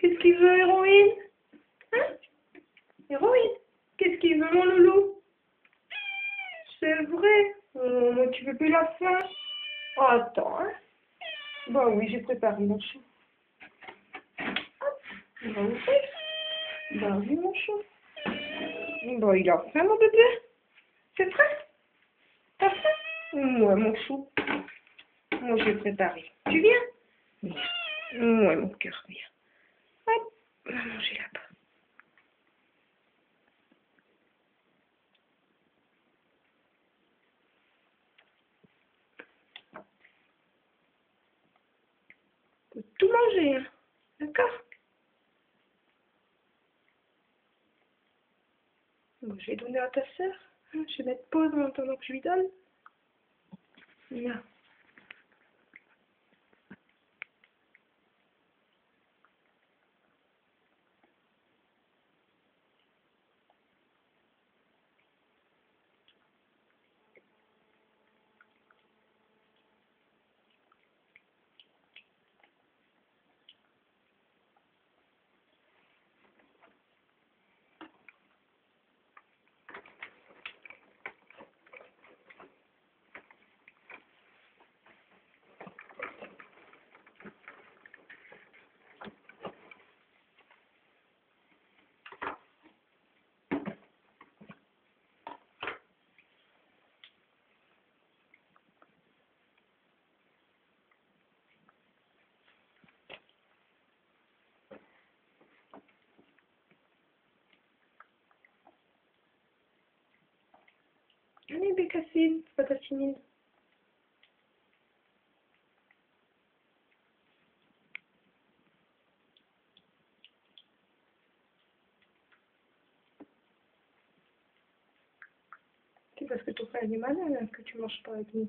Qu'est-ce qu'il veut, héroïne? Hein? Héroïne? Qu'est-ce qu'il veut, mon loulou? C'est vrai oh, Moi, tu veux plus la oh, Attends, hein Bah oui, j'ai préparé mon chou. Hop, on va. Bah oui, mon chou. Bah, il a faim, mon bébé C'est prêt? T'as faim? Moi, mon chou. Moi, j'ai préparé. Tu viens? Moi, mon cœur, viens. Manger là-bas. Faut tout manger, hein. D'accord Bon, je vais donner à ta soeur. Hein. Je vais mettre pause en attendant que je lui donne. Là. Allez, Bécassine, fini. C'est parce que ton frère est malade hein, que tu manges pas avec nous.